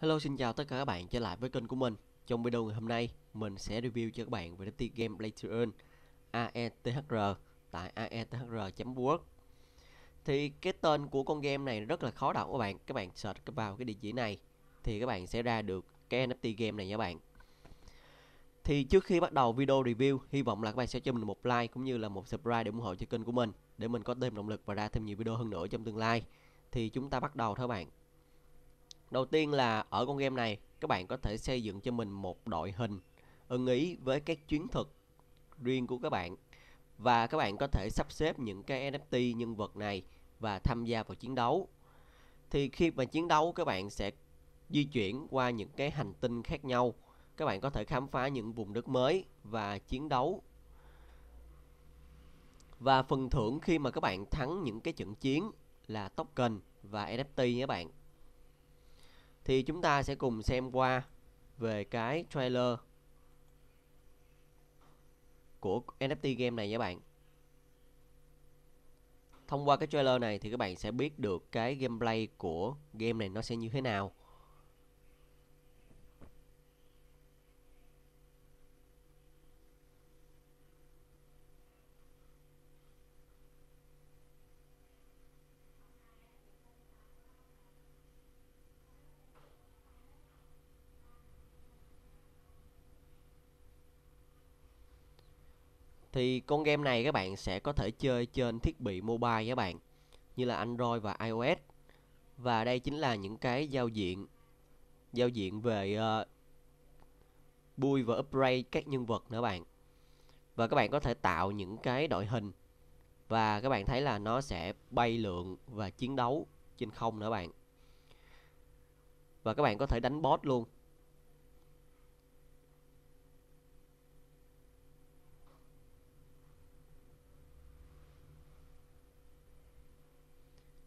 Hello, xin chào tất cả các bạn trở lại với kênh của mình. Trong video ngày hôm nay, mình sẽ review cho các bạn về NFT game Play to Earn AETHR tại aethr.work Thì cái tên của con game này rất là khó đọc các bạn. Các bạn search vào cái địa chỉ này, thì các bạn sẽ ra được cái NFT game này nha các bạn. Thì trước khi bắt đầu video review, hy vọng là các bạn sẽ cho mình một like cũng như là một subscribe để ủng hộ cho kênh của mình, Để mình có thêm động lực và ra thêm nhiều video hơn nữa trong tương lai. Thì chúng ta bắt đầu thôi các bạn. Đầu tiên là ở con game này, các bạn có thể xây dựng cho mình một đội hình ưng ý với các chiến thuật riêng của các bạn và các bạn có thể sắp xếp những cái NFT nhân vật này và tham gia vào chiến đấu. Thì khi mà chiến đấu, các bạn sẽ di chuyển qua những cái hành tinh khác nhau. Các bạn có thể khám phá những vùng đất mới và chiến đấu. Và phần thưởng khi mà các bạn thắng những cái trận chiến là token và NFT nhé bạn thì chúng ta sẽ cùng xem qua về cái trailer của NFT game này nhé bạn. Thông qua cái trailer này thì các bạn sẽ biết được cái gameplay của game này nó sẽ như thế nào. Thì con game này các bạn sẽ có thể chơi trên thiết bị mobile các bạn Như là Android và iOS. Và đây chính là những cái giao diện Giao diện về ờ, uh, bui và upgrade các nhân vật nữa bạn. Và các bạn có thể tạo những cái đội hình Và các bạn thấy là nó sẽ bay lượn và chiến đấu trên không nữa bạn. Và các bạn có thể đánh boss luôn.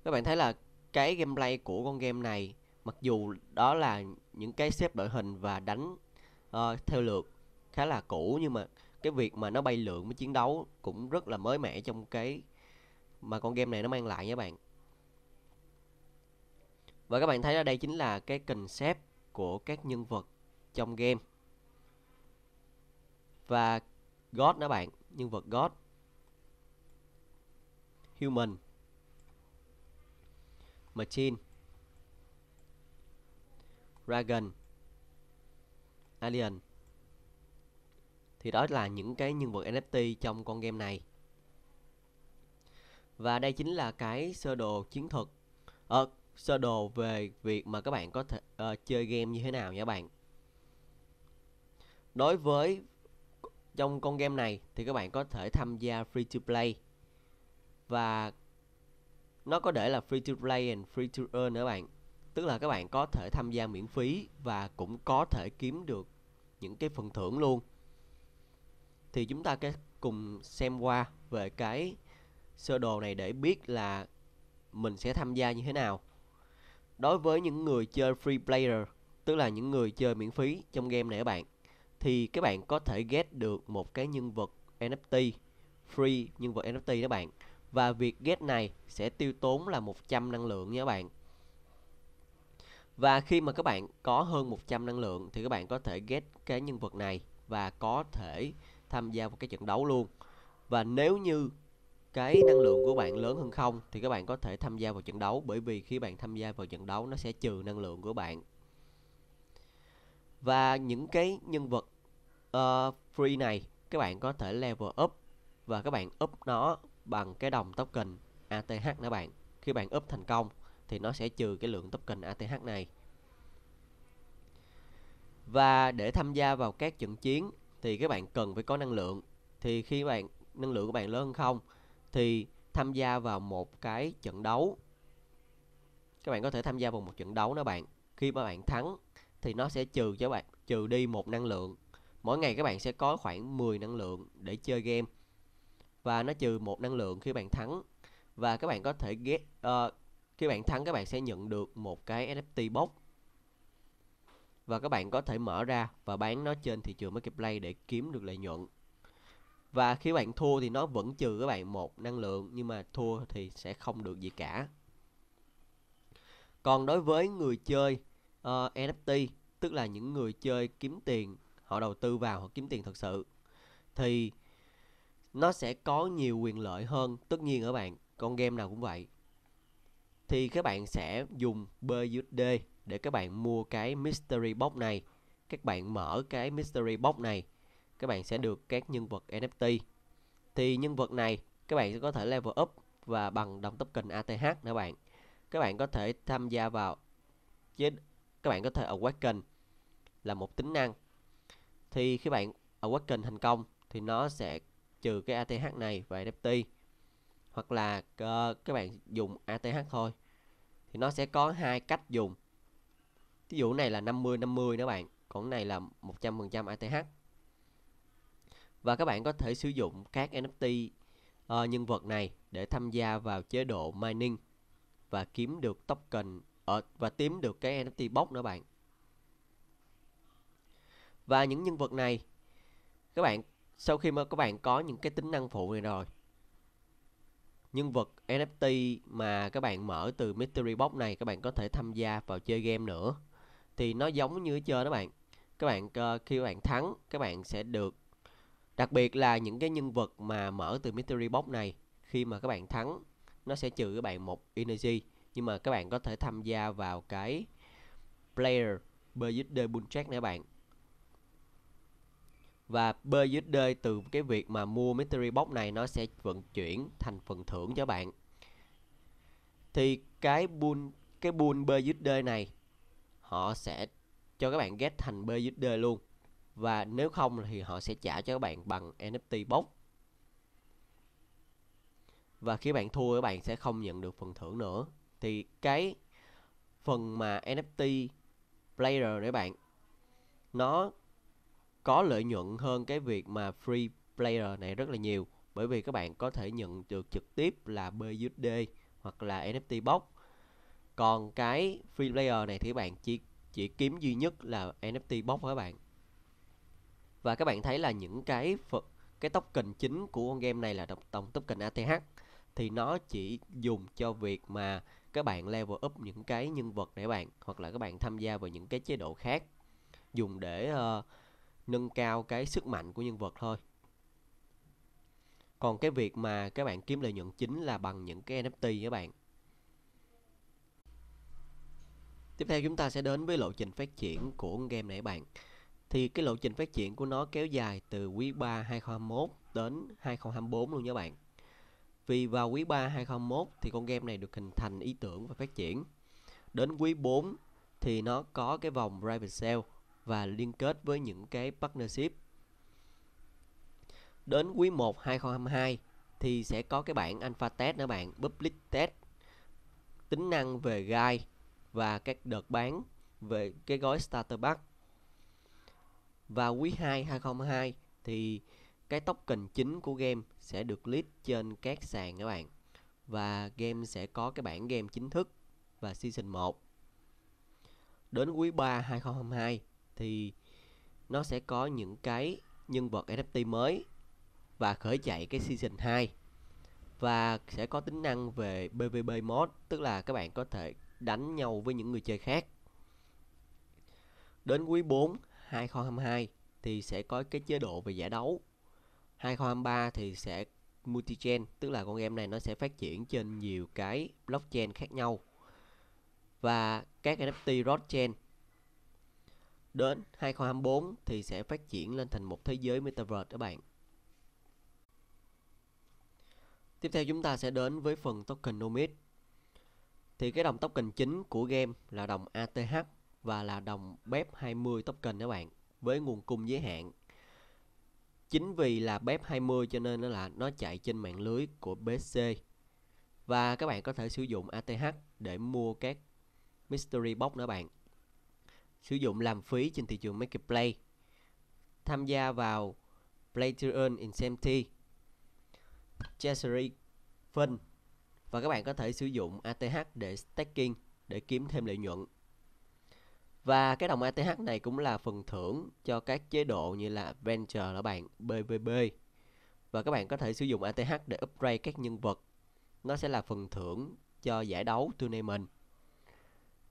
Các bạn thấy là cái gameplay của con game này mặc dù đó là những cái xếp đội hình và đánh uh, theo lượt khá là cũ nhưng mà cái việc mà nó bay lượn với chiến đấu cũng rất là mới mẻ trong cái mà con game này nó mang lại nha bạn. Và các bạn thấy ở đây chính là cái concept của các nhân vật trong game. Và God đó bạn nhân vật God. Human. Machine Dragon. Alien. Thì đó là những cái nhân vật NFT trong con game này. Và đây chính là cái sơ đồ chiến thuật. Ờ, Sơ đồ về việc mà các bạn có thể uh, chơi game như thế nào nha bạn. Đối với trong con game này thì các bạn có thể tham gia free to play. Và nó có để là free to play and free to earn nữa bạn. Tức là các bạn có thể tham gia miễn phí và cũng có thể kiếm được những cái phần thưởng luôn. Thì chúng ta cái cùng xem qua về cái sơ đồ này để biết là mình sẽ tham gia như thế nào. Đối với những người chơi free player, tức là những người chơi miễn phí trong game này các bạn, thì các bạn có thể get được một cái nhân vật NFT free nhân vật NFT đó bạn và việc get này sẽ tiêu tốn là 100 năng lượng nha các bạn. Và khi mà các bạn có hơn 100 năng lượng thì các bạn có thể get cái nhân vật này và có thể tham gia vào cái trận đấu luôn. Và nếu như cái năng lượng của bạn lớn hơn không thì các bạn có thể tham gia vào trận đấu bởi vì khi bạn tham gia vào trận đấu nó sẽ trừ năng lượng của bạn. Và những cái nhân vật uh, free này các bạn có thể level up và các bạn up nó bằng cái đồng token ATH nữa bạn. Khi bạn up thành công thì nó sẽ trừ cái lượng token ATH này. Và để tham gia vào các trận chiến thì các bạn cần phải có năng lượng. Thì khi bạn, năng lượng của bạn lớn hơn không thì tham gia vào một cái trận đấu. Các bạn có thể tham gia vào một trận đấu đó bạn. Khi mà bạn thắng thì nó sẽ trừ cho bạn, trừ đi một năng lượng. Mỗi ngày các bạn sẽ có khoảng 10 năng lượng để chơi game và nó trừ một năng lượng khi bạn thắng. Và các bạn có thể get uh, ờ, khi bạn thắng các bạn sẽ nhận được một cái NFT box và các bạn có thể mở ra và bán nó trên thị trường marketplace để kiếm được lợi nhuận. Và khi bạn thua thì nó vẫn trừ các bạn một năng lượng nhưng mà thua thì sẽ không được gì cả. Còn đối với người chơi ờ, uh, NFT tức là những người chơi kiếm tiền họ đầu tư vào họ kiếm tiền thật sự thì nó sẽ có nhiều quyền lợi hơn. Tất nhiên ở bạn, con game nào cũng vậy. Thì các bạn sẽ dùng BUSD để các bạn mua cái mystery box này. Các bạn mở cái mystery box này, các bạn sẽ được các nhân vật NFT thì nhân vật này, các bạn sẽ có thể level up và bằng đồng token ATH nữa bạn. Các bạn có thể tham gia vào chứ các bạn có thể awaken là một tính năng. Thì khi bạn awaken thành công, thì nó sẽ trừ cái ATH này và NFT hoặc là uh, các bạn dùng ATH thôi. Thì nó sẽ có hai cách dùng. Ví dụ này là 50 50 đó bạn. Còn này là 100% ATH và các bạn có thể sử dụng các NFT uh, ờ, nhân vật này để tham gia vào chế độ mining và kiếm được token ở và kiếm được cái NFT box nữa bạn. Và những nhân vật này các bạn sau khi mà các bạn có những cái tính năng phụ này rồi, nhân vật NFT mà các bạn mở từ Mystery Box này, các bạn có thể tham gia vào chơi game nữa. Thì nó giống như chơi đó bạn. Các bạn ờ, khi các bạn thắng, các bạn sẽ được, đặc biệt là những cái nhân vật mà mở từ Mystery Box này, khi mà các bạn thắng, nó sẽ trừ các bạn một energy. Nhưng mà các bạn có thể tham gia vào cái player Budget bull track các bạn và bơ dưới đây từ cái việc mà mua mystery box này nó sẽ vận chuyển thành phần thưởng cho bạn. Thì cái bull cái bull đây này, họ sẽ cho các bạn get thành bơ dưới đây luôn. Và nếu không thì họ sẽ trả cho các bạn bằng NFT box. Và khi bạn thua, các bạn sẽ không nhận được phần thưởng nữa. Thì cái phần mà NFT player đấy bạn, nó có lợi nhuận hơn cái việc mà free player này rất là nhiều. Bởi vì các bạn có thể nhận được trực tiếp là BUSD hoặc là NFT box. Còn cái free player này thì các bạn chỉ chỉ kiếm duy nhất là NFT box các bạn. Và các bạn thấy là những cái cái token chính của con game này là đồng token ATH thì nó chỉ dùng cho việc mà các bạn level up những cái nhân vật để bạn hoặc là các bạn tham gia vào những cái chế độ khác. Dùng để uh, nâng cao cái sức mạnh của nhân vật thôi. Còn cái việc mà các bạn kiếm lợi nhuận chính là bằng những cái NFT các bạn. Tiếp theo chúng ta sẽ đến với lộ trình phát triển của game này các bạn. Thì cái lộ trình phát triển của nó kéo dài từ quý 3 2021 đến 2024 luôn nha bạn. Vì vào quý 3 2021 thì con game này được hình thành ý tưởng và phát triển. Đến quý 4 thì nó có cái vòng private sale và liên kết với những cái partnership. Đến quý 1 2022 thì sẽ có cái bản alpha test nữa bạn, public test. Tính năng về guide và các đợt bán về cái gói starter pack. Và quý 2 2022 thì cái token chính của game sẽ được list trên các sàn các bạn. Và game sẽ có cái bản game chính thức và season 1 đến quý 3 2022 thì nó sẽ có những cái nhân vật NFT mới và khởi chạy cái season 2 và sẽ có tính năng về PvP mod, tức là các bạn có thể đánh nhau với những người chơi khác. Đến quý 4 2022 thì sẽ có cái chế độ về giải đấu. 2023 thì sẽ multi-chain tức là con game này nó sẽ phát triển trên nhiều cái blockchain khác nhau. Và các NFT blockchain đến 2024 thì sẽ phát triển lên thành một thế giới metaverse các bạn. Tiếp theo chúng ta sẽ đến với phần tokenomics. Thì cái đồng token chính của game là đồng ATH và là đồng BEP20 token các bạn, với nguồn cung giới hạn. Chính vì là BEP20 cho nên nó là, nó chạy trên mạng lưới của BSC và các bạn có thể sử dụng ATH để mua các mystery box nữa bạn sử dụng làm phí trên thị trường marketplace. Tham gia vào play to earn incentive treasury fund. Và các bạn có thể sử dụng ATH để staking để kiếm thêm lợi nhuận. Và cái đồng ATH này cũng là phần thưởng cho các chế độ như là Venture là bạn BBB, và các bạn có thể sử dụng ATH để upgrade các nhân vật. Nó sẽ là phần thưởng cho giải đấu tournament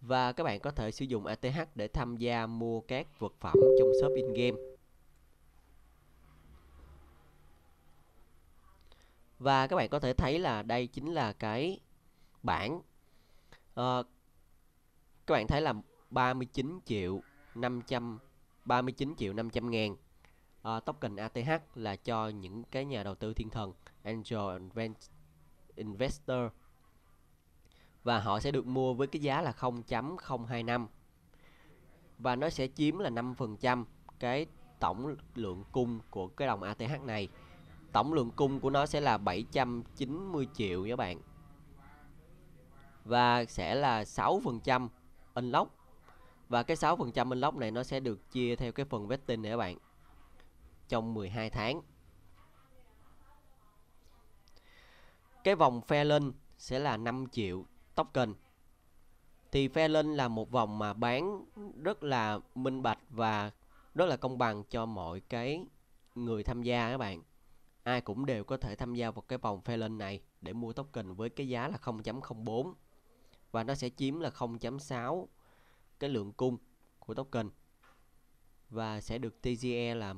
và các bạn có thể sử dụng ATH để tham gia mua các vật phẩm trong shop in game và các bạn có thể thấy là đây chính là cái bảng. À, các bạn thấy là 39 triệu 500 39 triệu 500 ngàn. À, token ATH là cho những cái nhà đầu tư thiên thần Angel Investor và họ sẽ được mua với cái giá là 0.025 và nó sẽ chiếm là 5% cái tổng lượng cung của cái đồng ATH này. Tổng lượng cung của nó sẽ là 790 triệu các bạn. Và sẽ là 6% unlock. Và cái 6% unlock này nó sẽ được chia theo cái phần vesting này các bạn, trong 12 tháng. Cái vòng fair lên sẽ là 5 triệu token. Thì phe lên là một vòng mà bán rất là minh bạch và rất là công bằng cho mọi cái người tham gia các bạn. Ai cũng đều có thể tham gia vào cái vòng phe lên này để mua token với cái giá là 0.04 và nó sẽ chiếm là 0.6 cái lượng cung của token. Và sẽ được TGE là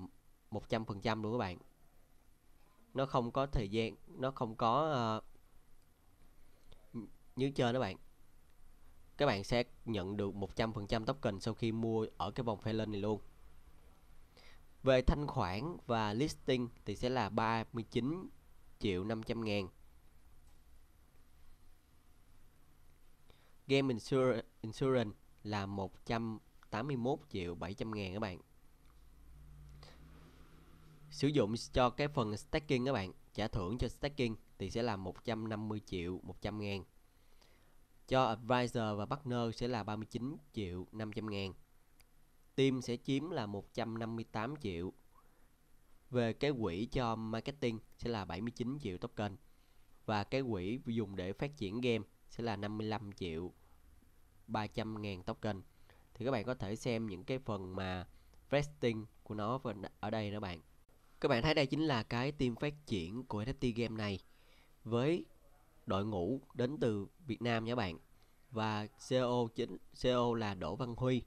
100% luôn các bạn. Nó không có thời gian nó không có uh, như chơi đó bạn các bạn sẽ nhận được 100% token sau khi mua ở cái vòng phe này luôn. Về thanh khoản và listing thì sẽ là 39 triệu 500 ngàn. Game Insurance, insurance là 181 triệu 700 ngàn các bạn. Sử dụng cho cái phần staking các bạn Trả thưởng cho staking thì sẽ là 150 triệu 100 ngàn. Cho advisor và partner sẽ là 39 triệu 500 ngàn. Team sẽ chiếm là 158 triệu. Về cái quỹ cho marketing sẽ là 79 triệu token. Và cái quỹ dùng để phát triển game sẽ là 55 triệu 300 ngàn token. Thì các bạn có thể xem những cái phần mà vesting của nó ở đây đó bạn. Các bạn thấy đây chính là cái team phát triển của NFT game này. Với đội ngũ đến từ Việt Nam nha bạn. Và CEO chính CEO là Đỗ Văn Huy.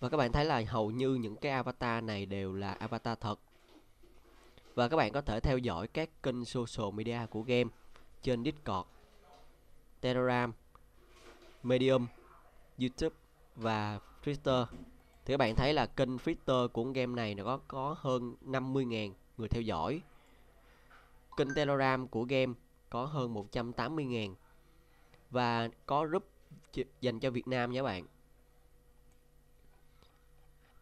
Và các bạn thấy là hầu như những cái avatar này đều là avatar thật. Và các bạn có thể theo dõi các kênh social media của game trên Discord, Telegram, Medium, YouTube và Twitter. Thì các bạn thấy là kênh Twitter của game này nó có có hơn 50.000 người theo dõi. Kênh Telegram của game có hơn 180.000 và có group dành cho Việt Nam nha các bạn.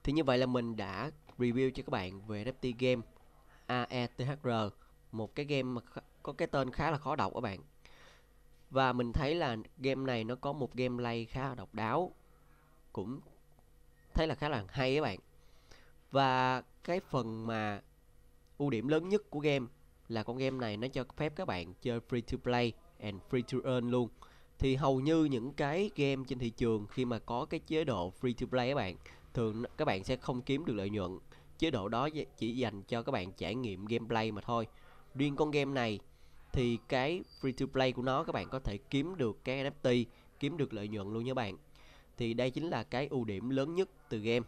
Thì như vậy là mình đã review cho các bạn về NFT game AETHR một cái game mà có cái tên khá là khó đọc các bạn. Và mình thấy là game này nó có một gameplay khá là độc đáo, cũng thấy là khá là hay các bạn. Và cái phần mà ưu điểm lớn nhất của game là con game này nó cho phép các bạn chơi free to play and free to earn luôn. Thì hầu như những cái game trên thị trường khi mà có cái chế độ free to play các bạn, thường các bạn sẽ không kiếm được lợi nhuận. Chế độ đó chỉ dành cho các bạn trải nghiệm gameplay mà thôi. Riêng con game này, thì cái free to play của nó, các bạn có thể kiếm được cái NFT kiếm được lợi nhuận luôn nha bạn. Thì đây chính là cái ưu điểm lớn nhất từ game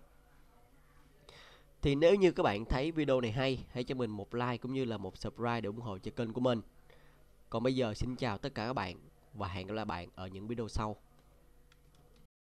thì nếu như các bạn thấy video này hay, hãy cho mình một like cũng như là một subscribe để ủng hộ cho kênh của mình. Còn bây giờ xin chào tất cả các bạn và hẹn gặp lại bạn ở những video sau.